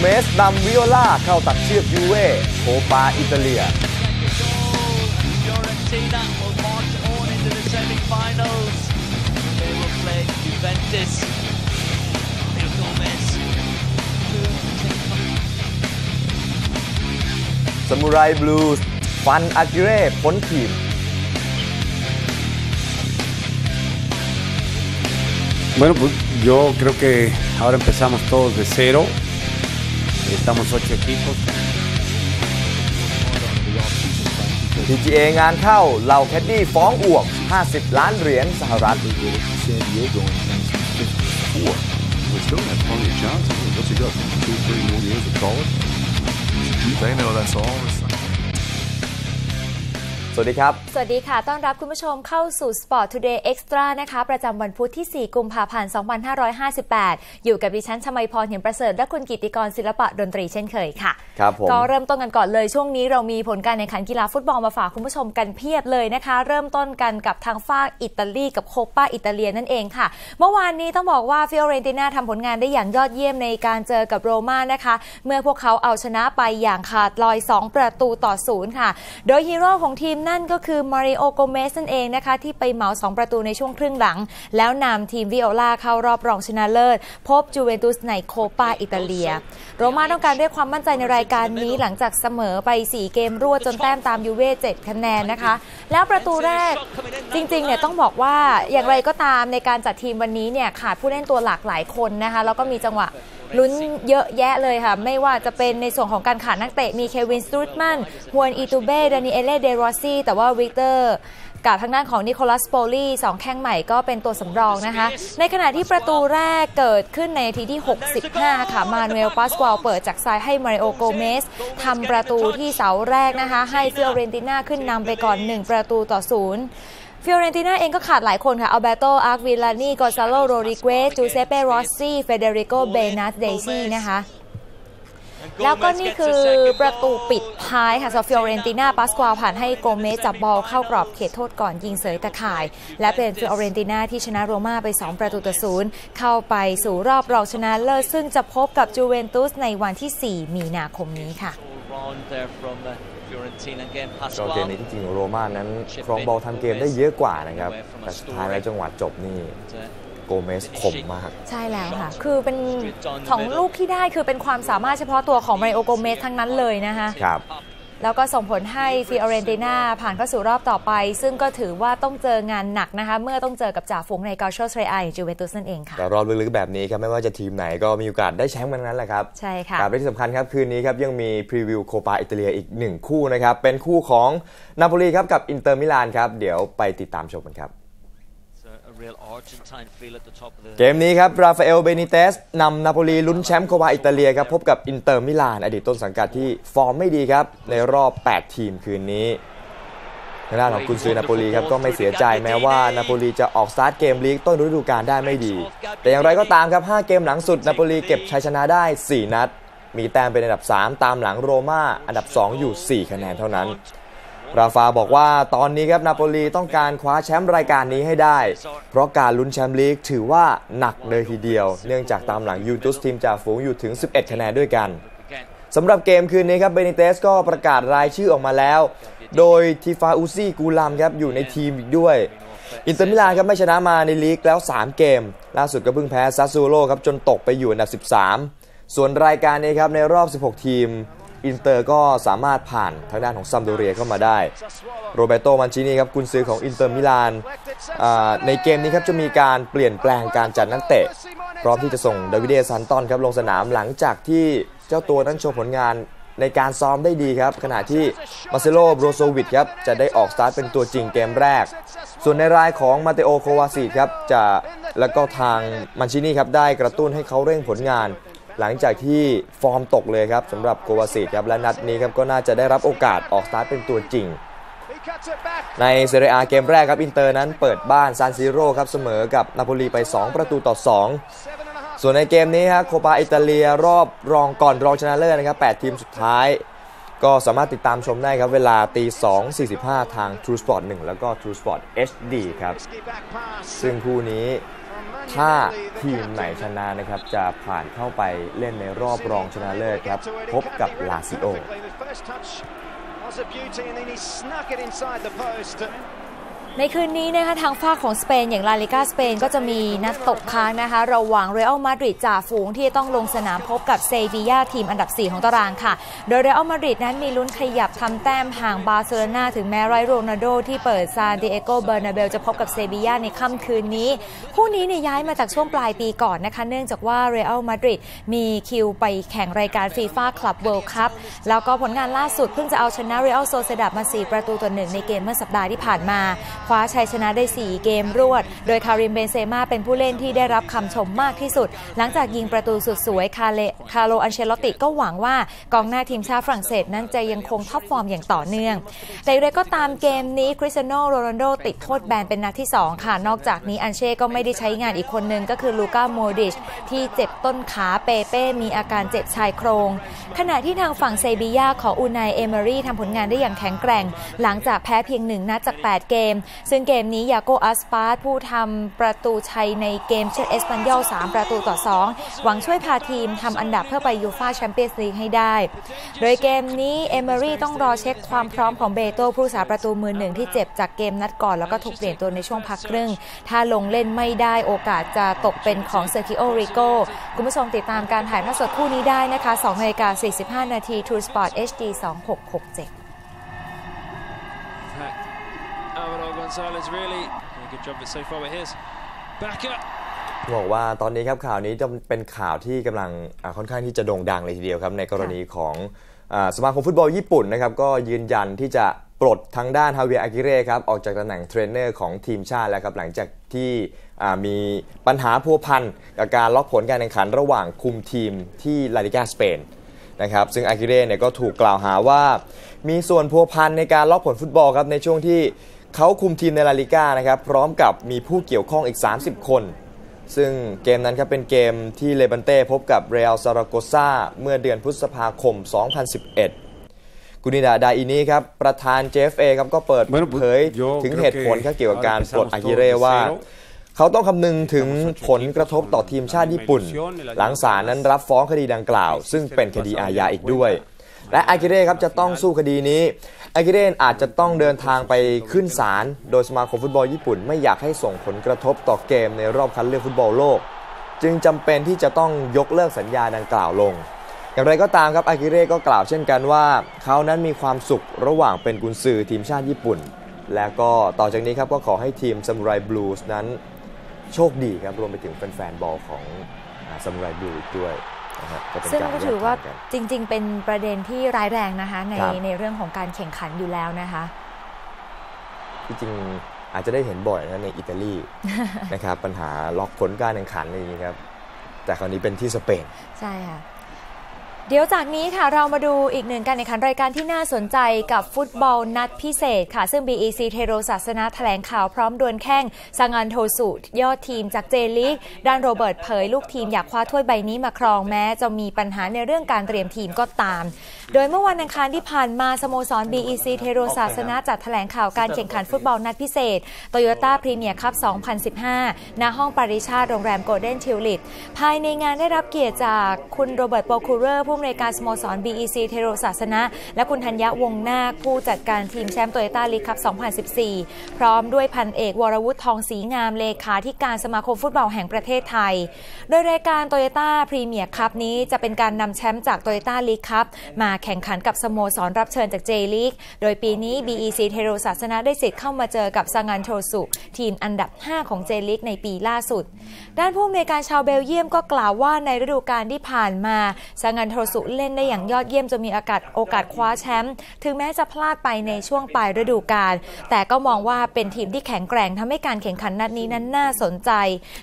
เมสนำวิโอลาเข้าตัดเชือกยูเว่โคปาอิตาเลีย Fiorentina will march on into the semi-finals. They will play Juventus. Leo Gomez. สมุไรบลูส์ฟันอากิเร่พ้นทีม Bueno, pues yo creo que ahora empezamos todos de cero. Estamos ocho equipos. PGA งานเข้าเหล่าแคดดี้ฟ้องอ่วม50 ล้านเหรียญสหรัฐ San Diego in 1954. สวัสดีครับ สวัสดีค่ะ ต้อนรับคุณผู้ชมเข้าสู่ Sport Today Extra นะคะ ประจำวันพุธที่ 4 กุมภาพันธ์ 2558 อยู่กับดิฉันชมัยพรเหียมประเสริฐ และคุณกิติกรศิลปะดนตรีเช่นเคยค่ะ ครับผม ก็เริ่มต้นกันก่อนเลย ช่วงนี้เรามีผลการแข่งขันกีฬาฟุตบอลมาฝากคุณผู้ชมกันเพียบเลยนะคะ เริ่มต้นกันกับทางฟากอิตาลีกับโคปาอิตาเลียนั่นเองค่ะ เมื่อวานนี้ต้องบอกว่าฟิโอเรนติน่าทำผลงานได้อย่างยอดเยี่ยมในการเจอกับโรม่านะคะ เมื่อพวกเขาเอาชนะไปอย่างขาดลอย 2 ประตูต่อศูนย์ค่ะ โดยฮีโร่ของทีมนั่นก็คือมาริโอโกเมสนั่นเองนะคะ ที่ไปเหมา 2 ประตูในช่วงครึ่งหลัง แล้วนำทีมวิโอลาเข้ารอบรองชนะเลิศ พบจูเวนตุสในโคปาอิตาเลีย โรม่าต้องการเรียกความมั่นใจในรายการนี้หลังจากเสมอไป 4 เกมรวดจนแต้มตามยูเว่7คะแนนนะคะ แล้วประตูแรกจริงๆเนี่ยต้องบอกว่าอย่างไรก็ตามในการจัดทีมวันนี้เนี่ยขาดผู้เล่นตัวหลากหลายคนนะคะแล้วก็มีจังหวะ ลุ้นเยอะแยะเลยค่ะ ไม่ว่าจะเป็นในส่วนของการขาดนักเตะมีเควินสตรูทมันฮวนอิตูร์เบ้ดานิเอเลเดรอสซี่แต่ว่าวิกเตอร์กับทางด้านของนิโคลัสโปลีสองแข้งใหม่ก็เป็นตัวสำรองนะคะ ในขณะที่ประตูแรกเกิดขึ้นในนาทีที่ 65 ค่ะ มานูเอลปาสควาลเปิดจากซ้ายให้มาริโอโกเมสทำประตูที่เสาแรกนะคะ ให้ฟิโอเรนติน่าขึ้นนำไปก่อน 1 ประตูต่อศูนย์ ฟิโอเรนติน่าเองก็ขาดหลายคนค่ะอัลแบร์โต้อควิลานี่กอนซาโล่โรดริเกซจูเซปเป้รอสซี่เฟเดริโก้แบร์นาร์เดสกี้นะคะแล้วก็นี่คือประตูปิดท้ายค่ะของฟิโอเรนติน่าปาสควาผ่านให้โกเมสจับบอลเข้ากรอบเขตโทษก่อนยิงเสยตะข่าย และเป็นฟิโอเรนติน่าที่ชนะโรม่าไป 2 ประตูต่อศูนย์เข้าไปสู่รอบรองชนะเลิศซึ่งจะพบกับจูเวนตุสในวันที่ 4 มีนาคมนี้ค่ะ All round there from uh, Fiorentina again. ก็เกม Pasquale. นี้ที่จริงโรม่านั้นครองบอลทำเกมได้เยอะกว่านะครับแต่สุดท้ายแล้วจังหวะจบนี่ Uh, โกเมสคมมาก ใช่แล้วค่ะ คือเป็นสองลูกที่ได้คือเป็นความสามารถเฉพาะตัวของมาริโอโกเมสทั้งนั้นเลยนะคะครับ แล้วก็ส่งผลให้ฟิโอเรนติน่าผ่านเข้าสู่รอบต่อไป ซึ่งก็ถือว่าต้องเจองานหนักนะคะ เมื่อต้องเจอกับจ่าฝูงในกัลโช่เซเรียอาจูเวนตุสนั่นเองค่ะแต่รอบลึกๆแบบนี้ครับ ไม่ว่าจะทีมไหนก็มีโอกาสได้แชมป์กันทั้งนั้นแหละครับ ใช่ค่ะครับและที่สำคัญครับคืนนี้ครับยังมี preview โคปาอิตาเลียอีกหนึ่งคู่นะครับ เป็นคู่ของนาโปลีครับกับอินเตอร์มิลานครับเดี๋ยวไปติดตามชมกันครับ เกมนี้ครับ ราฟาเอล เบนิเตสนำนาโปลีลุ้นแชมป์โคปาอิตาเลียครับ พบกับอินเตอร์มิลาน อดีตต้นสังกัดที่ฟอร์มไม่ดีครับ ในรอบ 8 ทีมคืนนี้ทางด้านของกุนซือนาโปลีครับก็ไม่เสียใจแม้ว่านาโปลีจะออกสตาร์ทเกมลีกต้นฤดูกาลได้ไม่ดี แต่อย่างไรก็ตามครับ 5 เกมหลังสุดนาโปลีเก็บชัยชนะได้ 4 นัด มีแต้มเป็นอันดับ 3 ตามหลังโรม่าอันดับ 2 อยู่ 4 คะแนนเท่านั้น ราฟาบอกว่าตอนนี้ครับนาโปลีต้องการคว้าแชมป์รายการนี้ให้ได้ เพราะการลุ้นแชมป์ลีกถือว่าหนักเลยทีเดียว เนื่องจากตามหลังยูเวนตุสทีมจ่าฝูงอยู่ถึง 11 คะแนนด้วยกันสำหรับเกมคืนนี้ครับเบนิเตสก็ประกาศรายชื่อออกมาแล้ว โดยที่ฟาอูซี่กูลัมครับอยู่ในทีมอีกด้วยอินเตอร์มิลานครับไม่ชนะมาในลีกแล้ว 3 เกม ล่าสุดก็เพิ่งแพ้ซัสซูโอโล่ครับจนตกไปอยู่อันดับ 13 ส่วนรายการนี้ครับในรอบ 16 ทีม อินเตอร์ก็สามารถผ่านทางด้านของซัมพ์โดเรียเข้ามาได้ โรเบโตมันชินีครับกุนซือของอินเตอร์มิลานในเกมนี้ครับจะมีการเปลี่ยนแปลงการจัดนักเตะ พร้อมที่จะส่งดาวิเดซันตอนครับลงสนามหลังจากที่เจ้าตัวนั้นโชว์ผลงานในการซ้อมได้ดีครับ ขณะที่มาร์เซโลโบรโซวิชครับ จะได้ออกสตาร์ทเป็นตัวจริงเกมแรก ส่วนในรายของมาเตโอโควาซิชครับจะแล้วก็ทางมันชินีครับ ได้กระตุ้นให้เขาเร่งผลงาน หลังจากที่ฟอร์มตกเลยครับสำหรับโควาซิชครับและนัดนี้ครับก็น่าจะได้รับโอกาสออกสตาร์ทเป็นตัวจริง ในเซเรียอาเกมแรกครับอินเตอร์นั้นเปิดบ้านซานซิโร่ครับเสมอกับนาโปลีไป 2 ประตูต่อ 2 ส่วนในเกมนี้ครับโคปาอิตาเลียรอบรองก่อนรองชนะเลิศนะครับ8ทีมสุดท้าย ก็สามารถติดตามชมได้ครับเวลาตี 2.45 ทาง True Sport 1 แล้วก็ True Sport HD ครับซึ่งคู่นี้ ถ้าทีมไหนชนะนะครับ จะผ่านเข้าไปเล่นในรอบรองชนะเลิศครับ พบกับลาซิโอ ในคืนนี้นะคะทางฝั่งของสเปนอย่างลาลิกาสเปนก็จะมีนัดตกค้างนะคะระหว่างเรอัลมาดริดจ่าฝูงที่ต้องลงสนามพบกับเซบียาทีมอันดับ 4 ของตารางค่ะ โดยเรอัลมาดริดนั้นมีลุ้นขยับทำแต้มห่างบาร์เซโลนาถึงแม้ไร้โรนัลโดที่เปิดซานติอาโกเบอร์นาเบวจะพบกับเซบียาในค่ำคืนนี้ คู่นี้เนี่ยย้ายมาจากช่วงปลายปีก่อนนะคะ เนื่องจากว่าเรอัลมาดริดมีคิวไปแข่งรายการฟีฟ่าคลับเวิลด์คัพแล้วก็ผลงานล่าสุดเพิ่งจะเอาชนะเรอัลโซเซียดาดมา 4 ประตูต่อหนึ่งในเกมเมื่อสัปดาห์ที่ผ่านมาคว้าชัยชนะได้ 4 เกมรวด โดยคาริมเบนเซม่าเป็นผู้เล่นที่ได้รับคำชมมากที่สุด หลังจากยิงประตูสุดสวยคาร์เลคาร์โลอันเชล็อตติก็หวังว่ากองหน้าทีมชาติฝรั่งเศสนั้นจะยังคงท็อปฟอร์มอย่างต่อเนื่อง แต่อย่างไรก็ตามเกมนี้คริสเตียโนโรนัลโดติดโทษแบนเป็นนัดที่ 2 ค่ะ นอกจากนี้อันเช่ก็ไม่ได้ใช้งานอีกคนนึงก็คือลูก้าโมดิชที่เจ็บต้นขาเปเป้มีอาการเจ็บชายโครง ขณะที่ทางฝั่งเซบียาของอูนายเอเมอรี่ทำผลงานได้อย่างแข็งแกร่ง หลังจากแพ้เพียงหนึ่งนัดจาก 8 เกมซึ่งเกมนี้ยาโกอัสปาร์ตผู้ทำประตูชัยในเกมเชือดเอสปันยอล3ประตูต่อ 2 หวังช่วยพาทีมทำอันดับเพื่อไปยูฟ่าแชมเปี้ยนส์ลีกให้ได้ โดยเกมนี้เอเมอรี่ต้องรอเช็คความพร้อมของเบโต้ผู้รักษาประตูมือหนึ่งที่เจ็บจากเกมนัดก่อนแล้วก็ถูกเปลี่ยนตัวในช่วงพักครึ่ง ถ้าลงเล่นไม่ได้โอกาสจะตกเป็นของเซอร์คิโอริโกคุณผู้ชมติดตามการถ่ายทอดสดคู่นี้ได้นะคะ2นาฬิกา45 นาที True Sport HD 2667 Gonzalez really doing a good job of it so far, but here's Bacca. บอกว่าตอนนี้ครับข่าวนี้จะเป็นข่าวที่กำลังอ่าค่อนข้างที่จะโด่งดังเลยทีเดียวครับในกรณีของอ่าสมาคมฟุตบอลญี่ปุ่นนะครับก็ยืนยันที่จะปลดทางด้านฮาเวียร์อากิเร่ครับออกจากตำแหน่งเทรนเนอร์ของทีมชาติแล้วครับหลังจากที่อ่ามีปัญหาพัวพันกับการล็อกผลการแข่งขันระหว่างคุมทีมที่ลาลิกาสเปนนะครับซึ่งอากิเร่เนี่ยก็ถูกกล่าวหาว่า มีส่วนพัวพันในการล็อกผลฟุตบอลครับในช่วงที่ เขาคุมทีมในลาลิก้านะครับพร้อมกับมีผู้เกี่ยวข้องอีก 30 คน ซึ่งเกมนั้นครับเป็นเกมที่เลบันเต้พบกับเรอัลซาราโกซาเมื่อเดือนพฤษภาคม 2011 กุนิดาดาอินีครับประธาน JFA ครับก็เปิด Bueno, เผย yo ถึง creo เหตุผล que ครับเกี่ยวกับการ ahora ปลด empezamos อากิเร่ todos de ว่า cero เขาต้องคำนึงถึงผลกระทบต่อทีมชาติญี่ปุ่น หลังศาลนั้นรับฟ้องคดีดังกล่าว ซึ่งเป็นคดีอาญาอีกด้วย และอากิเร่ครับจะต้องสู้คดีนี้อากิเร่อาจจะต้องเดินทางไปขึ้นศาลโดยสมาคมฟุตบอลญี่ปุ่น ไม่อยากให้ส่งผลกระทบต่อเกมในรอบคัดเลือกฟุตบอลโลก จึงจำเป็นที่จะต้องยกเลิกสัญญาดังกล่าวลง อย่างไรก็ตามครับอากิเร่ก็กล่าวเช่นกันว่า เขานั้นมีความสุขระหว่างเป็นกุนซือทีมชาติญี่ปุ่น และก็ต่อจากนี้ครับก็ขอให้ทีมซามูไรบลูส์นั้นโชคดีครับรวมไปถึงแฟนๆบอลของซามูไรบลูส์ด้วย นะครับก็เป็นซึ่งการก็แยถือว่าทงกันจริง ๆ เป็นประเด็นที่ร้ายแรงนะคะ ในครับในเรื่องของการแข่งขันอยู่แล้วนะคะที่จริงอาจจะได้เห็นบ่อยนะในอิตาลีนะครับปัญหาล็อกผลการแข่งขันอะไรอย่างนี้ครับแต่คราวนี้เป็นที่สเปนใช่ค่ะ เดี๋ยวจากนี้ค่ะเรามาดูอีกหนึ่งการแข่งขันรายการที่น่าสนใจกับฟุตบอลนัดพิเศษค่ะ ซึ่ง BEC เทโรศาสนแถลงข่าวพร้อมดวลแข้งซากันโทสุยอดทีมจากเจลีกด้านโรเบิร์ตเผยลูกทีมอยากคว้าถ้วยใบนี้มาครองแม้จะมีปัญหาในเรื่องการเตรียมทีมก็ตาม โดยเมื่อวันอังคารที่ผ่านมาสโมสร BEC เทโรศาสนจัดแถลงข่าวการแข่งขันฟุตบอลนัดพิเศษโตโยต้าพรีเมียร์คัพ 2015 ณ ห้องปาริชาติโรงแรมโกลเด้นทิวลิปภายในงานได้รับเกียรติจากคุณโรเบิร์ตโปรคูเรอร์ผู้อำนวยการสโมสร BEC เทโรศาสน และคุณธัญญะวงนาคผู้จัดการทีมแชมป์โตโยต้าลีกคัพ 2014 พร้อมด้วยพันเอกวรวุฒิทองศรีงามเลขาธิการสมาคมฟุตบอลแห่งประเทศไทย โดยรายการโตโยต้าพรีเมียร์คัพนี้จะเป็นการนำแชมป์จากโตโยต้าลีกคัพมาแข่งขันกับสโมสรรับเชิญจากเจลีกโดยปีนี้ BEC เทโรศาสนได้สิทธิ์เข้ามาเจอกับซากันโทสุ ทีมอันดับ 5 ของเจลีกในปีล่าสุด ด้านผู้อำนวยการชาวเบลเยียมก็กล่าวว่าในฤดูกาลที่ผ่านมาซังันโทสุเล่นได้อย่างยอดเยี่ยมจนมีโอกาสโอกาสคว้าแชมป์ถึงแม้จะพลาดไปในช่วงปลายฤดูกาลแต่ก็มองว่าเป็นทีมที่แข็งแกร่งทำให้การแข่งขันนัดนี้นั้นน่าสนใจ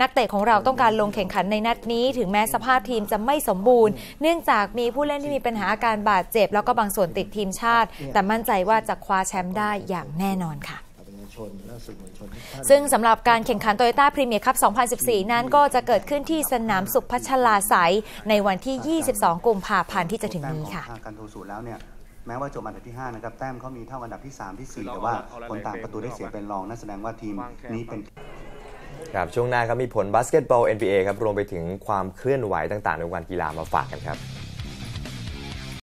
นักเตะของเราต้องการลงแข่งขันในนัดนี้ ถึงแม้สภาพทีมจะไม่สมบูรณ์ เนื่องจากมีผู้เล่นที่มีปัญหาอาการบาดเจ็บ แล้วก็บางส่วนติดทีมชาติ แต่มั่นใจว่าจะคว้าแชมป์ได้อย่างแน่นอนค่ะ ซึ่งสำหรับการแข่งขันโตโยต้าพรีเมียร์คัพ 2014 นั้นก็จะเกิดขึ้นที่สนามสุขพัชลาไสยในวันที่ 22 กุมภาพันธ์ที่จะถึงนี้ค่ะ แต้มของทางการโทสูแล้วเนี่ยแม้ว่าจบอันดับที่ 5 นะครับ แต้มเขามีเท่าอันดับที่ 3 ที่ 4 แต่ว่าผลต่างประตูได้เสียเป็นรองนั่นแสดงว่าทีมนี้เป็น ครับช่วงหน้าครับมีผลบาสเกตบอล NBA ครับรวมไปถึงความเคลื่อนไหวต่างๆในวงการกีฬามาฝากกันครับ